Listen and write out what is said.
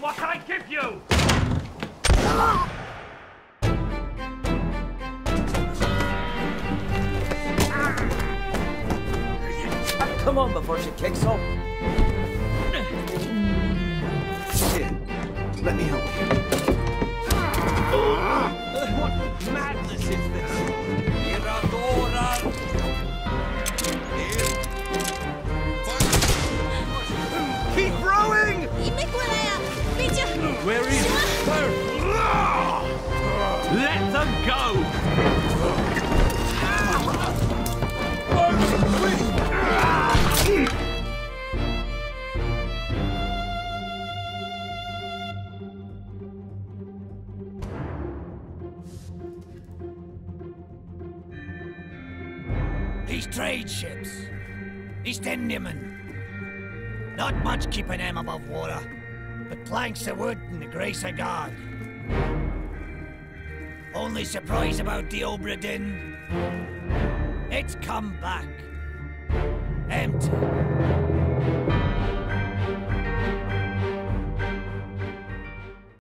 What can I give you? Come on before she kicks off. Let me help you. What madness is this? Let them go! These trade ships. East Indiamen. Not much keeping them above water, but planks of wood and the grace of God. Only surprise about the Obra Dinn? It's come back. Empty.